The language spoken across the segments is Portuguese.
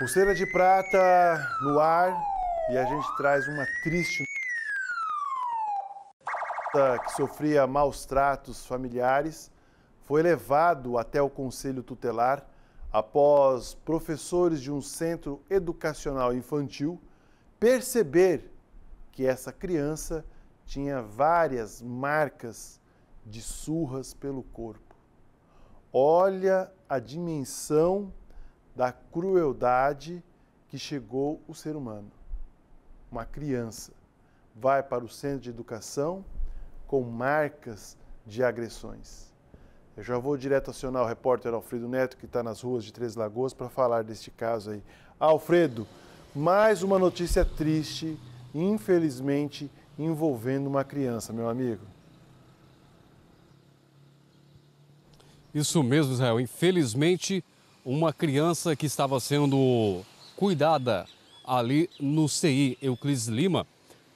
Pulseira de prata no ar e a gente traz uma triste que sofria maus tratos familiares foi levado até o conselho tutelar após professores de um centro educacional infantil perceber que essa criança tinha várias marcas de surras pelo corpo. Olha a dimensão da crueldade que chegou o ser humano. Uma criança vai para o centro de educação com marcas de agressões. Eu já vou direto acionar o repórter Alfredo Neto, que está nas ruas de Três Lagoas, para falar deste caso aí. Alfredo, mais uma notícia triste, infelizmente, envolvendo uma criança, meu amigo. Isso mesmo, Israel. Infelizmente, uma criança que estava sendo cuidada ali no CI Euclides Lima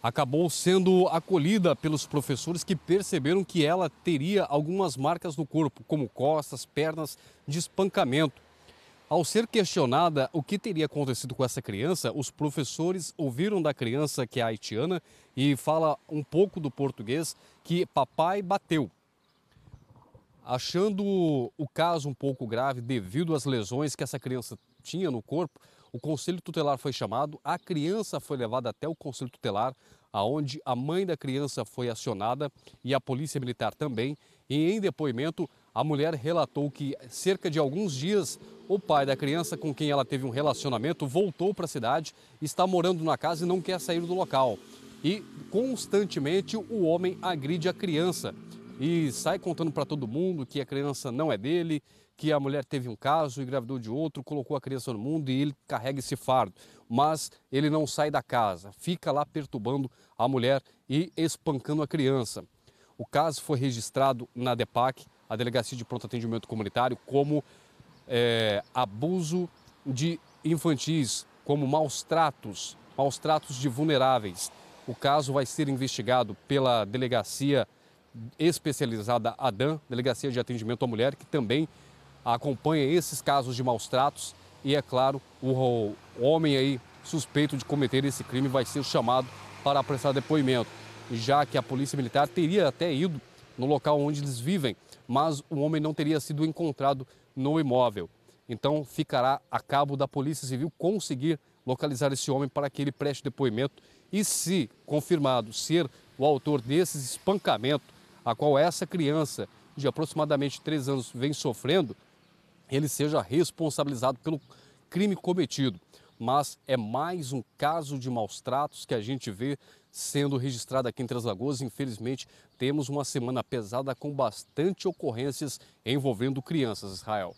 acabou sendo acolhida pelos professores que perceberam que ela teria algumas marcas no corpo, como costas, pernas, de espancamento. Ao ser questionada o que teria acontecido com essa criança, os professores ouviram da criança, que é haitiana, e fala um pouco do português, que papai bateu. Achando o caso um pouco grave devido às lesões que essa criança tinha no corpo, o conselho tutelar foi chamado, a criança foi levada até o conselho tutelar, aonde a mãe da criança foi acionada e a polícia militar também. E em depoimento, a mulher relatou que cerca de alguns dias o pai da criança com quem ela teve um relacionamento voltou para a cidade, está morando na casa e não quer sair do local. E constantemente o homem agride a criança e sai contando para todo mundo que a criança não é dele, que a mulher teve um caso, engravidou de outro, colocou a criança no mundo e ele carrega esse fardo. Mas ele não sai da casa, fica lá perturbando a mulher e espancando a criança. O caso foi registrado na DEPAC, a Delegacia de Pronto Atendimento Comunitário, como é, abuso de infantis, como maus tratos, maus tratos de vulneráveis. O caso vai ser investigado pela Delegacia especializada ADAM, Delegacia de Atendimento à Mulher, que também acompanha esses casos de maus tratos e, é claro, o homem aí suspeito de cometer esse crime vai ser chamado para prestar depoimento, já que a Polícia Militar teria até ido no local onde eles vivem, mas o homem não teria sido encontrado no imóvel. Então ficará a cabo da Polícia Civil conseguir localizar esse homem para que ele preste depoimento e, se confirmado ser o autor desses espancamentos, a qual essa criança de aproximadamente 3 anos vem sofrendo, ele seja responsabilizado pelo crime cometido. Mas é mais um caso de maus tratos que a gente vê sendo registrado aqui em Três Lagoas. Infelizmente, temos uma semana pesada com bastante ocorrências envolvendo crianças, Israel.